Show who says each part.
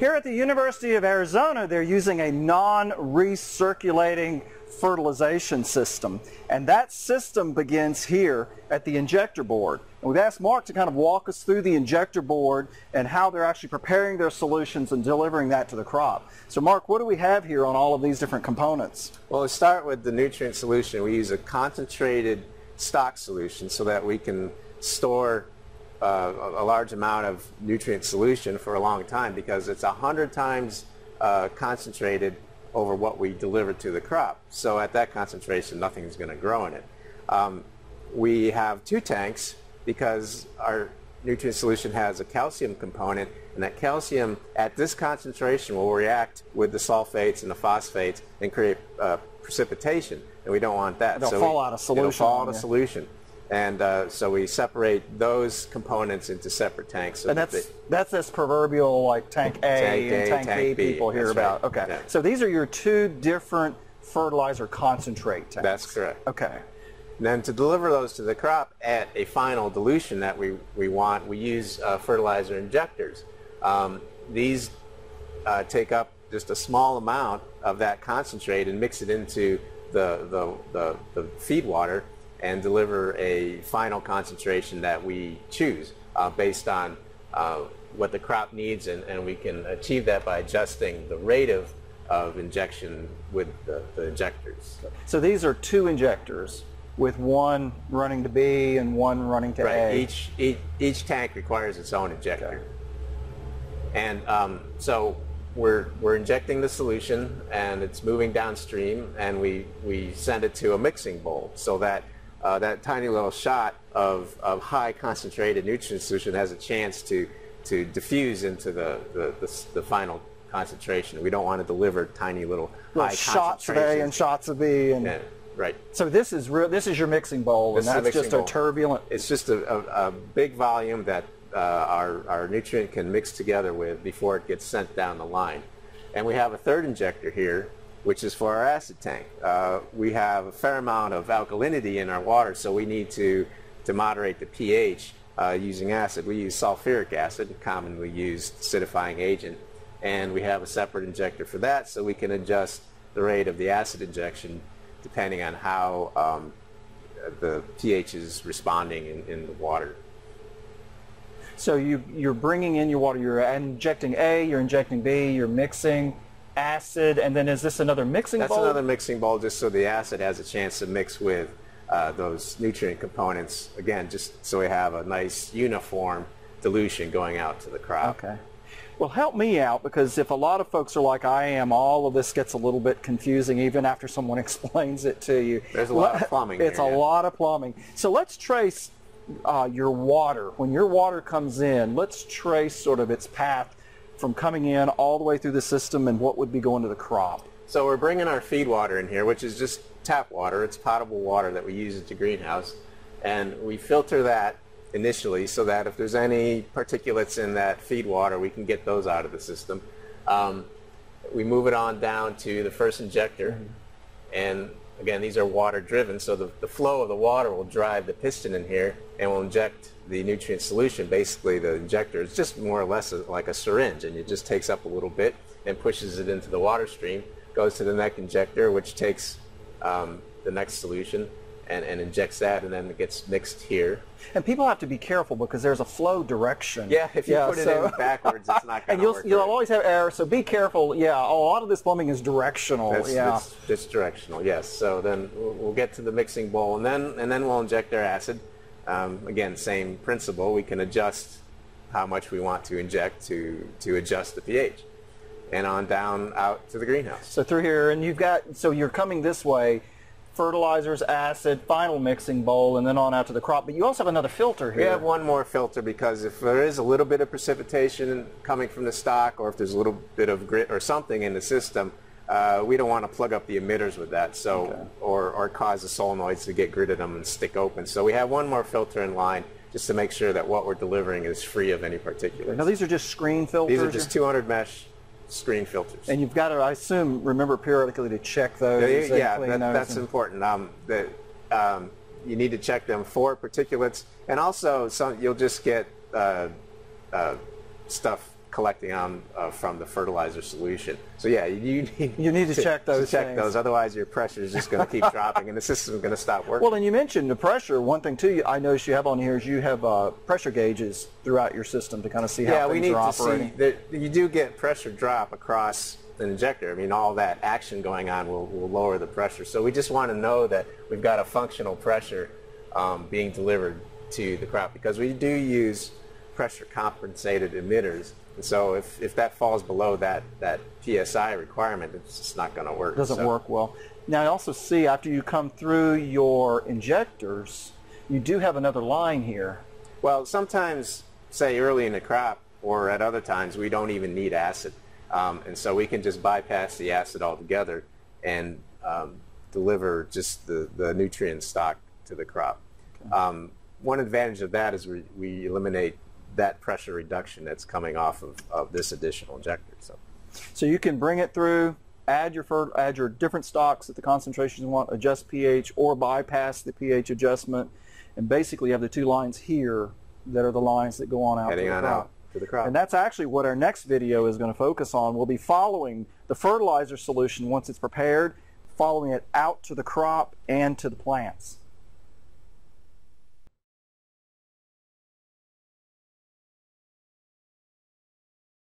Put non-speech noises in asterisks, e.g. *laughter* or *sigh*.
Speaker 1: Here at the University of Arizona, they're using a non-recirculating fertilization system. And that system begins here at the injector board. And we've asked Mark to kind of walk us through the injector board and how they're actually preparing their solutions and delivering that to the crop. So Mark, what do we have here on all of these different components?
Speaker 2: Well, to start with the nutrient solution, we use a concentrated stock solution so that we can store uh, a large amount of nutrient solution for a long time because it's a 100 times uh, concentrated over what we deliver to the crop. So at that concentration, nothing is going to grow in it. Um, we have two tanks because our nutrient solution has a calcium component and that calcium at this concentration will react with the sulfates and the phosphates and create uh, precipitation and we don't want that.
Speaker 1: It'll
Speaker 2: so
Speaker 1: fall
Speaker 2: we,
Speaker 1: out of solution.
Speaker 2: It'll fall out of solution. And uh, so we separate those components into separate tanks. So
Speaker 1: And
Speaker 2: that
Speaker 1: that's
Speaker 2: they-
Speaker 1: that's this proverbial like tank A
Speaker 2: Tank
Speaker 1: and
Speaker 2: A,
Speaker 1: tank,
Speaker 2: tank
Speaker 1: B people hear about.
Speaker 2: right.
Speaker 1: Okay.
Speaker 2: Yeah.
Speaker 1: So these are your two different fertilizer concentrate tanks.
Speaker 2: That's correct.
Speaker 1: Okay.
Speaker 2: And then to deliver those to the crop at a final dilution that we, we want, we use uh, fertilizer injectors. Um, these uh, take up just a small amount of that concentrate and mix it into the, the, the, the feed water and deliver a final concentration that we choose uh, based on uh, what the crop needs and, and we can achieve that by adjusting the rate of, of injection with the, the injectors.
Speaker 1: So these are two injectors with one running to B and one running to
Speaker 2: Right.
Speaker 1: A.
Speaker 2: Each, each each tank requires its own injector. And um, so we're we're injecting the solution and it's moving downstream and we we send it to a mixing bowl so that uh, that tiny little shot of, of high concentrated nutrient solution has a chance to to diffuse into the the, the, the final concentration. We don't want to deliver tiny little
Speaker 1: Little
Speaker 2: high
Speaker 1: shots of A and shots of B and
Speaker 2: Yeah, right.
Speaker 1: so this is real this is your mixing bowl
Speaker 2: This
Speaker 1: and that's just
Speaker 2: bowl.
Speaker 1: a turbulent
Speaker 2: It's just a, a, a big volume that uh, our, our nutrient can mix together with before it gets sent down the line. And we have a third injector here, which is for our acid tank. Uh, we have a fair amount of alkalinity in our water, so we need to, to moderate the pH uh, using acid. We use sulfuric acid, a commonly used acidifying agent, and we have a separate injector for that, so we can adjust the rate of the acid injection depending on how um, the pH is responding in, in the water.
Speaker 1: So you, you're bringing in your water, you're injecting A, you're injecting B, you're mixing acid, and then is this another mixing
Speaker 2: That's
Speaker 1: bowl?
Speaker 2: another mixing bowl just so the acid has a chance to mix with uh, those nutrient components. Again, just so we have a nice uniform dilution going out to the crop.
Speaker 1: Okay. Well, help me out because if a lot of folks are like I am, all of this gets a little bit confusing even after someone *laughs* explains it to you.
Speaker 2: There's a lot of plumbing
Speaker 1: It's
Speaker 2: here,
Speaker 1: a
Speaker 2: yeah.
Speaker 1: lot of plumbing. So let's trace uh, your water. When your water comes in, let's trace sort of its path from coming in all the way through the system and what would be going to the crop.
Speaker 2: So we're bringing our feed water in here, which is just tap water. It's potable water that we use at the greenhouse. And we filter that initially so that if there's any particulates in that feed water, we can get those out of the system. Um, we move it on down to the first injector. And again, these are water driven, so the, the flow of the water will drive the piston in here and will inject the nutrient solution. Basically, the injector is just more or less a, like a syringe, and it just takes up a little bit and pushes it into the water stream, goes to the next injector, which takes um, the next solution and, and injects that, and then it gets mixed here.
Speaker 1: And people have to be careful because there's a flow direction.
Speaker 2: Yeah, if you put it in backwards, it's not *laughs* going to
Speaker 1: you'll, you'll
Speaker 2: right.
Speaker 1: always have error, so be careful. Yeah, a lot of this plumbing is directional.
Speaker 2: That's,
Speaker 1: yeah.
Speaker 2: that's, that's directional, yes. So then we'll, we'll get to the mixing bowl, and then and then we'll inject our acid. Um, again, same principle. We can adjust how much we want to inject to to adjust the pH, and on down out to the greenhouse.
Speaker 1: So through here, and you've got, so you're coming this way, fertilizers, acid, final mixing bowl, and then on out to the crop. But you also have another filter here.
Speaker 2: We have one more filter because if there is a little bit of precipitation coming from the stock, or if there's a little bit of grit or something in the system, uh, we don't want to plug up the emitters with that, so
Speaker 1: Okay.
Speaker 2: or or cause the solenoids to get gritted them and stick open. So we have one more filter in line just to make sure that what we're delivering is free of any particulates.
Speaker 1: Now these are just screen filters.
Speaker 2: These are just 200 mesh screen filters.
Speaker 1: And you've got to, I assume, remember periodically to check those.
Speaker 2: Yeah, yeah, that,
Speaker 1: those
Speaker 2: that's
Speaker 1: and-
Speaker 2: important. Um, that um, you need to check them for particulates, and also some you'll just get uh, uh, stuff collecting on uh, from the fertilizer solution. So yeah, you need, *laughs*
Speaker 1: You need to check those
Speaker 2: check
Speaker 1: things.
Speaker 2: those. Otherwise, your pressure is just going to keep *laughs* dropping, and the system is going to stop working.
Speaker 1: Well, and you mentioned the pressure. One thing too, I noticed you have on here is you have uh, pressure gauges throughout your system to kind of see how
Speaker 2: yeah,
Speaker 1: things
Speaker 2: we need
Speaker 1: are
Speaker 2: to
Speaker 1: operating.
Speaker 2: see that you do get pressure drop across an injector. I mean, all that action going on will, will lower the pressure. So we just want to know that we've got a functional pressure um, being delivered to the crop because we do use pressure compensated emitters. And so if, if that falls below that, that PSI requirement, it's just not going to work.
Speaker 1: doesn't
Speaker 2: So-
Speaker 1: work well. Now I also see after you come through your injectors, you do have another line here.
Speaker 2: Well, sometimes, say early in the crop or at other times, we don't even need acid. Um, and so we can just bypass the acid altogether and um, deliver just the, the nutrient stock to the crop. Um, one advantage of that is we, we eliminate that pressure reduction that's coming off of, of this additional injector. So.
Speaker 1: So you can bring it through, add your add your different stocks at the concentrations you want, adjust pH, or bypass the pH adjustment, and basically have the two lines here that are the lines that go on out
Speaker 2: Heading
Speaker 1: to the
Speaker 2: on
Speaker 1: crop.
Speaker 2: out to the crop.
Speaker 1: And that's actually what our next video is going to focus on. We'll be following the fertilizer solution once it's prepared, following it out to the crop and to the plants.